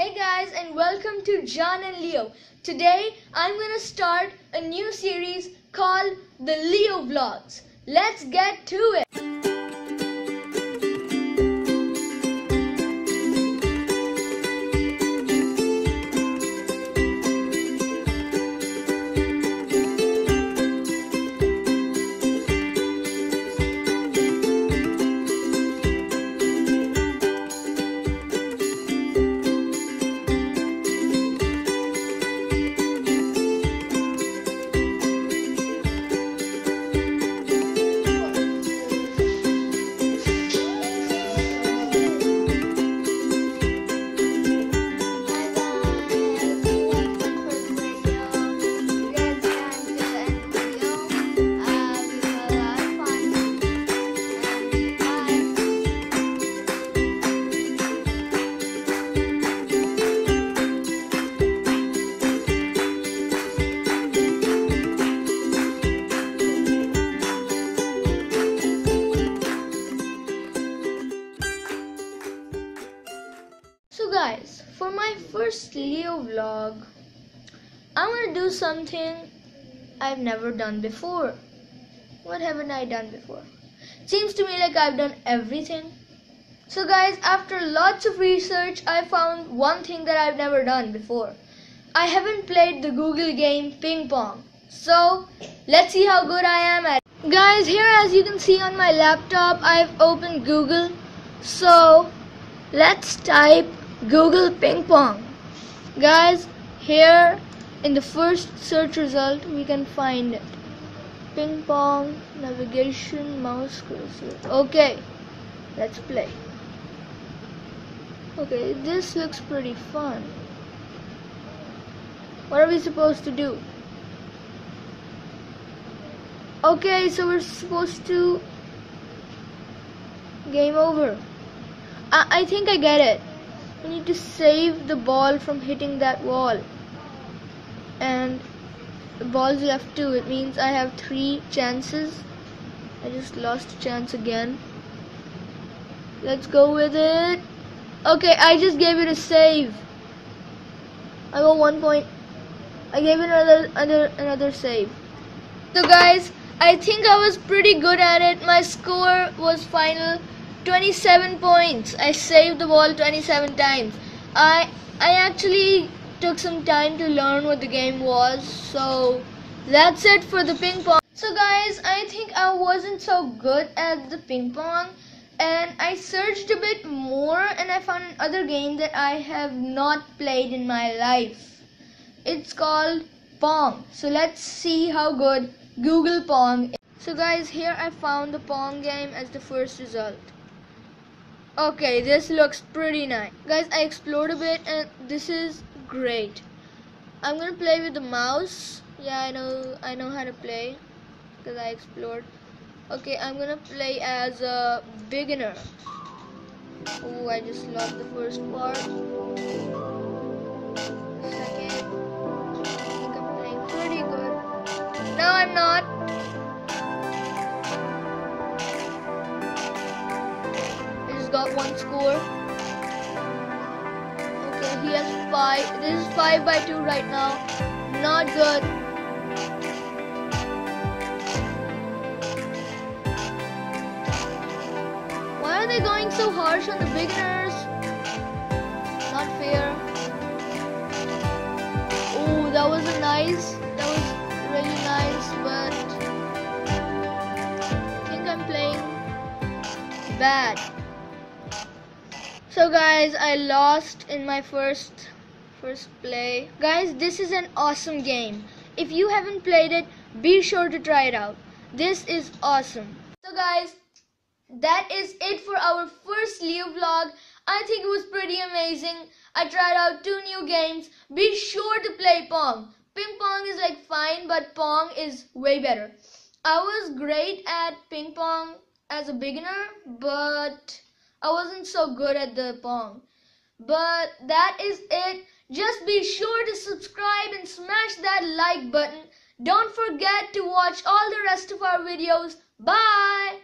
Hey guys and welcome to John and Leo. Today I'm gonna start a new series called the Leo Vlogs. Let's get to it. Guys, for my first Leo vlog, I'm gonna do something I've never done before. What haven't I done before? Seems to me like I've done everything. So guys, after lots of research, I found one thing that I've never done before. I haven't played the Google game Ping Pong. So, let's see how good I am at it. Guys, here as you can see on my laptop, I've opened Google. So, let's type Google Ping Pong. Guys, here in the first search result, we can find it. Ping Pong, navigation, mouse cursor. Okay, let's play. Okay, this looks pretty fun. What are we supposed to do? Okay, so we're supposed to game over. I, I think I get it. We need to save the ball from hitting that wall. And the ball's left two. It means I have three chances. I just lost a chance again. Let's go with it. Okay, I just gave it a save. I got one point. I gave it another another another save. So guys, I think I was pretty good at it. My score was final 27 points. I saved the ball 27 times. I I actually took some time to learn what the game was. So that's it for the ping pong. So guys, I think I wasn't so good at the ping pong and I searched a bit more and I found another game that I have not played in my life. It's called Pong. So let's see how good Google Pong is. So guys, here I found the Pong game as the first result. Okay, this looks pretty nice. Guys, I explored a bit and this is great. I'm gonna play with the mouse. Yeah, I know I know how to play because I explored. Okay, I'm gonna play as a beginner. Oh, I just lost the first part. Second. I think I'm playing pretty good. No, I'm not. Got one score. Okay, he has five. This is five by two right now. Not good. Why are they going so harsh on the beginners? Not fair. Oh, that was a nice. That was really nice, but I think I'm playing bad. So guys, I lost in my first first play. Guys, this is an awesome game. If you haven't played it, be sure to try it out. This is awesome. So guys, that is it for our first Leo vlog. I think it was pretty amazing. I tried out two new games. Be sure to play Pong. Ping pong is like fine, but Pong is way better. I was great at ping pong as a beginner, but I wasn't so good at the Pong. But that is it. Just be sure to subscribe and smash that like button. Don't forget to watch all the rest of our videos. Bye!